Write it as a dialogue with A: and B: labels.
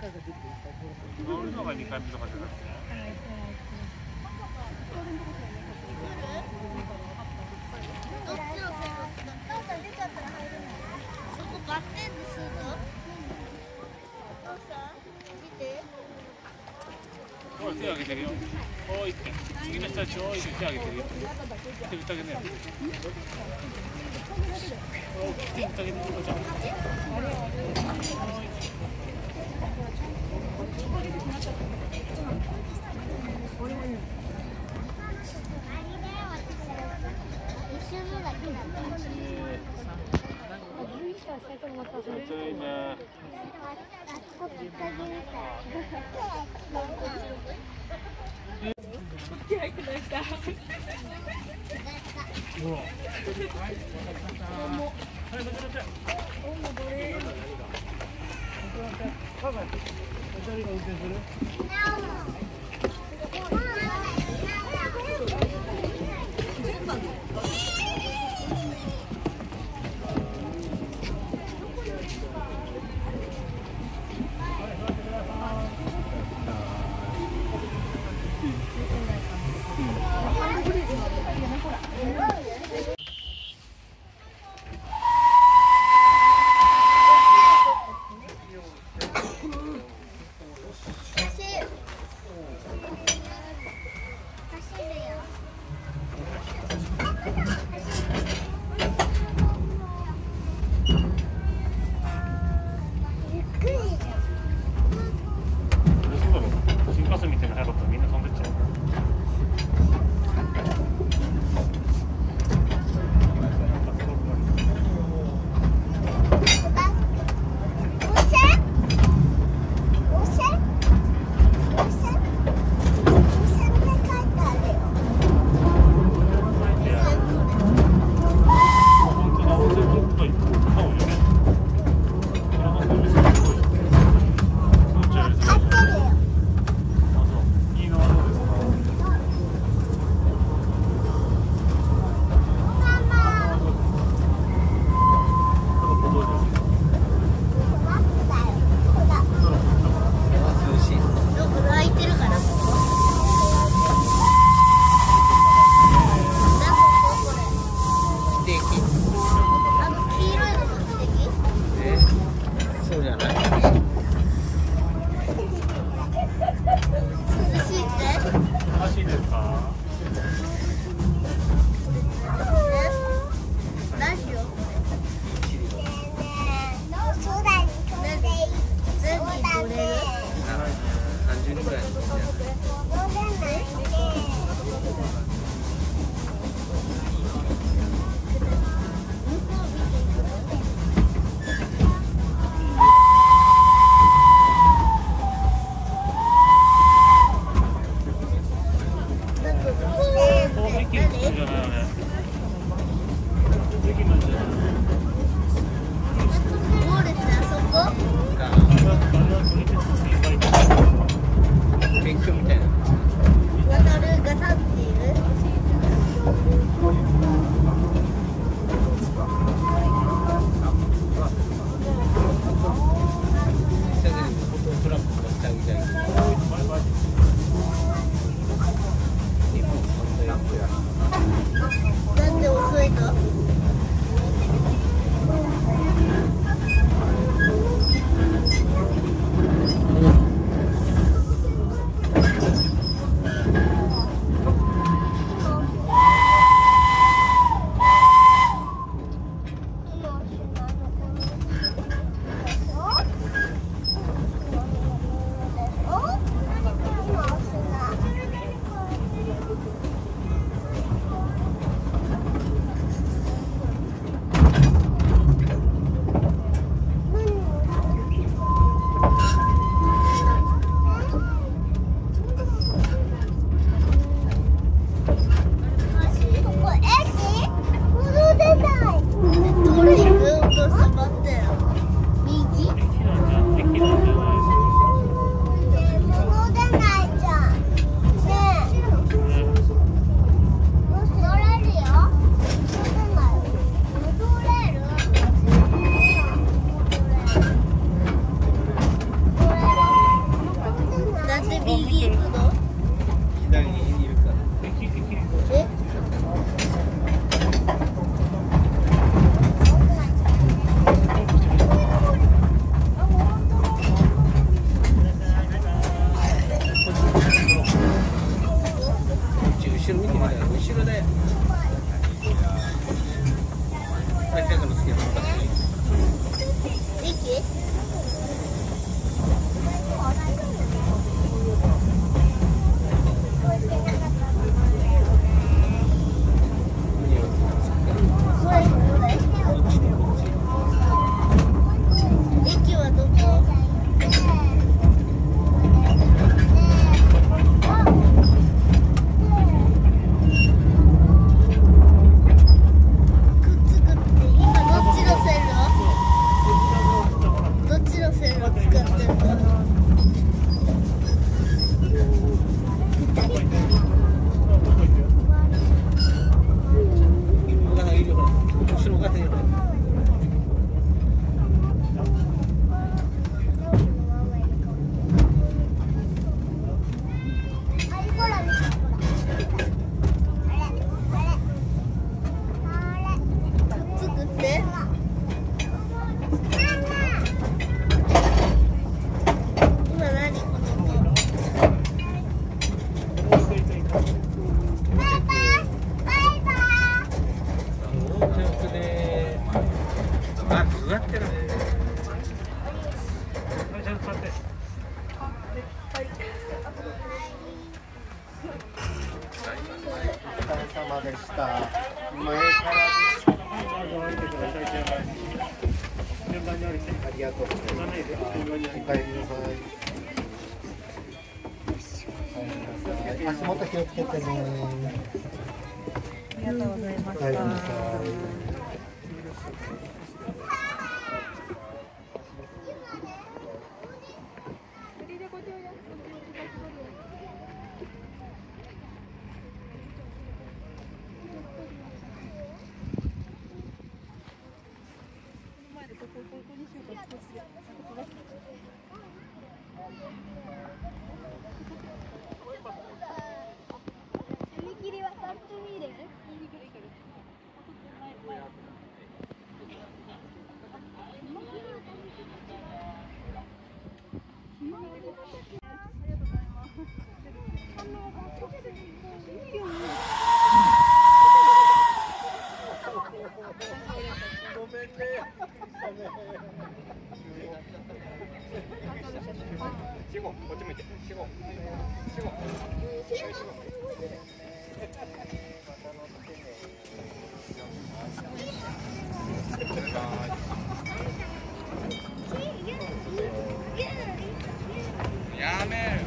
A: 俺のが2回目とかじゃなくて
B: どっちの線路母さん出ちゃったら入れないそこバッテンです。るのお父さん見て
A: ほら手挙げてるよおいって次の人たちおいって手挙げてるよ手振ってあげなよお手振って
B: 一瞬のだけだった
A: 気持ちいいね
B: こっち影みた
C: 誰が運転する後ろ
B: 見て
A: みたい
C: 後ろで。あ座ってる
A: ちゃんと座って
D: お疲れ様でした。前から
A: はいどうぞ降りてください順番に順番に降りて
D: ありがとうござい
A: 乗らないで順番に降りて
D: ます。お帰りなさい。足元気をつけてね。
E: ありがとうございました。
D: こっち向いて。四五。四五。やめ